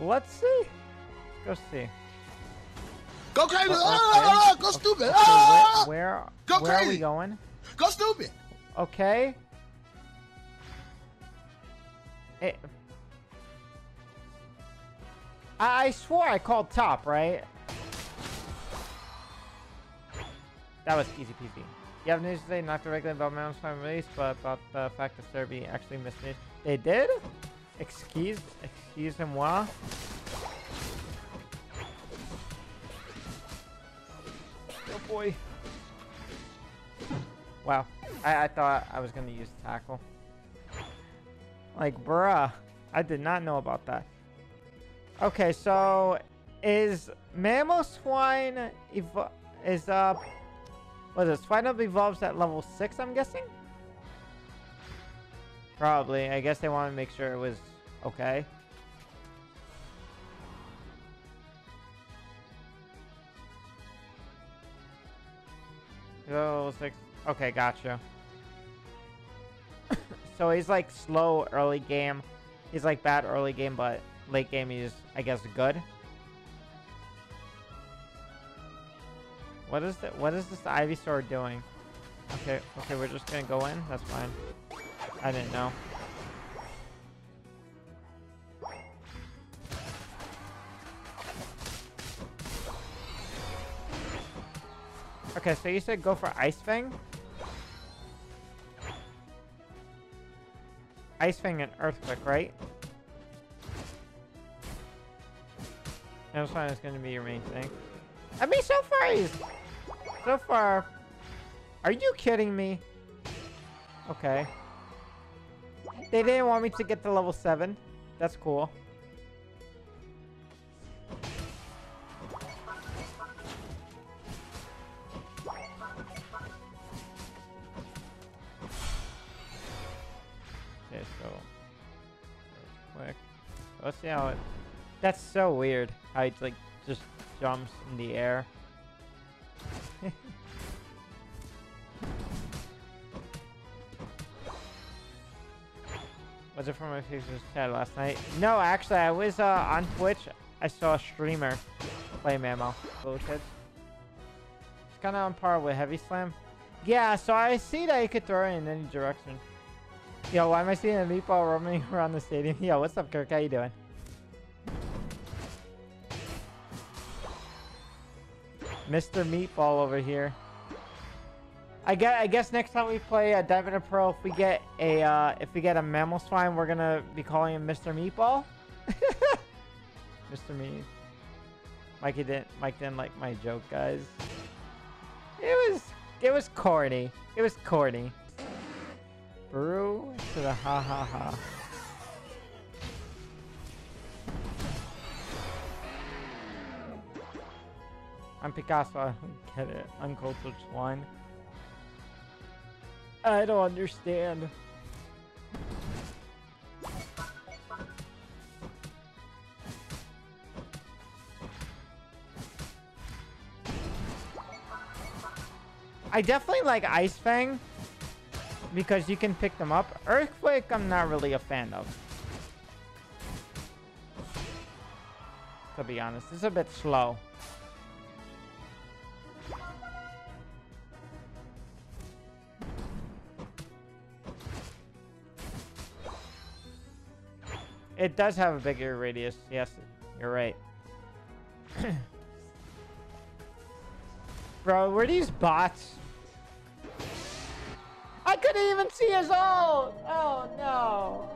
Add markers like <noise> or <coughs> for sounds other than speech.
Let's see. Let's go see. Go crazy! Uh, uh, ah, okay. Ah, go stupid! Okay, ah, ah, ah! where where, Go where are we going? Go stupid! Okay. It, I, I swore I called top, right? That was easy peasy. You have news today, not directly about Mountain Time release, but about the fact that Serbi actually missed news. They did? Excuse, excuse moi? Oh boy. Wow. I, I thought I was gonna use tackle. Like, bruh. I did not know about that. Okay, so is Mamoswine is uh what is it? Swinub evolves at level six, I'm guessing? Probably. I guess they want to make sure it was okay. Level six. Okay, gotcha. <coughs> so he's like slow early game. He's like bad early game, but late game he's, I guess, good. What is the, what is this Ivysaur doing? Okay, okay, we're just gonna go in. That's fine. I didn't know. Okay, so you said go for Ice Fang? Ice Fang and Earthquake, right? That's fine, it's gonna be your main thing. I mean, so far he's... So far... Are you kidding me? Okay. They didn't want me to get to level 7. That's cool. Okay, so... Quick. Let's see how it... That's so weird. How it, like, just jumps in the air. <laughs> Was it from my Facebook chat last night? No, actually, I was uh, on Twitch. I saw a streamer play Mamo. Bullshit. It's kind of on par with Heavy Slam. Yeah, so I see that you could throw it in any direction. Yo, why am I seeing a meatball roaming <laughs> around the stadium? Yo, what's up, Kirk? How you doing? Mr. Meatball over here. I guess, I guess next time we play a Diamond and Pearl, if we get a uh, if we get a Mamoswine, we're gonna be calling him Mr. Meatball. <laughs> Mr. Meat. Mikey didn't Mike didn't like my joke, guys. It was it was corny. It was corny. Brew to the ha ha ha. I'm Picasso. I <laughs> get it. Uncultured swine. I don't understand. I definitely like Ice Fang because you can pick them up. Earthquake, I'm not really a fan of. To be honest, it's a bit slow. It does have a bigger radius. Yes, you're right. <coughs> Bro, were these bots? I couldn't even see his ult! Oh no!